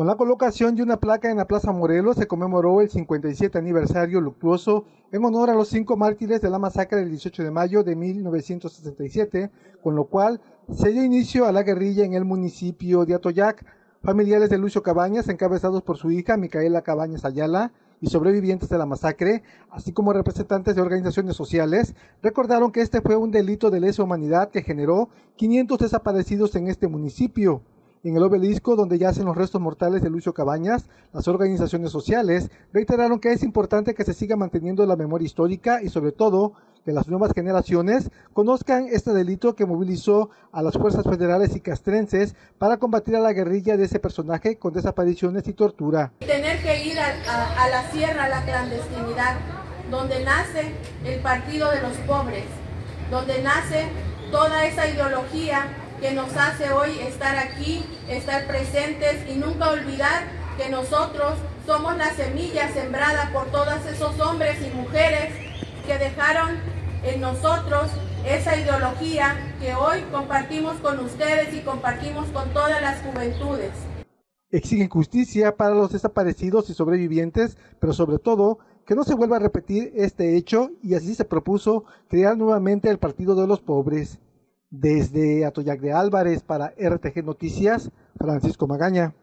Con la colocación de una placa en la Plaza Morelos se conmemoró el 57 aniversario luctuoso en honor a los cinco mártires de la masacre del 18 de mayo de 1967, con lo cual se dio inicio a la guerrilla en el municipio de Atoyac. Familiares de Lucio Cabañas, encabezados por su hija Micaela Cabañas Ayala, y sobrevivientes de la masacre, así como representantes de organizaciones sociales, recordaron que este fue un delito de lesa humanidad que generó 500 desaparecidos en este municipio. En el obelisco donde yacen los restos mortales de Lucio Cabañas, las organizaciones sociales reiteraron que es importante que se siga manteniendo la memoria histórica y sobre todo que las nuevas generaciones conozcan este delito que movilizó a las fuerzas federales y castrenses para combatir a la guerrilla de ese personaje con desapariciones y tortura. Tener que ir a, la sierra, a la clandestinidad, donde nace el Partido de los Pobres, donde nace toda esa ideología que nos hace hoy estar aquí, estar presentes y nunca olvidar que nosotros somos la semilla sembrada por todos esos hombres y mujeres que dejaron en nosotros esa ideología que hoy compartimos con ustedes y compartimos con todas las juventudes. Exigen justicia para los desaparecidos y sobrevivientes, pero sobre todo que no se vuelva a repetir este hecho y así se propuso crear nuevamente el Partido de los Pobres. Desde Atoyac de Álvarez para RTG Noticias, Francisco Magaña.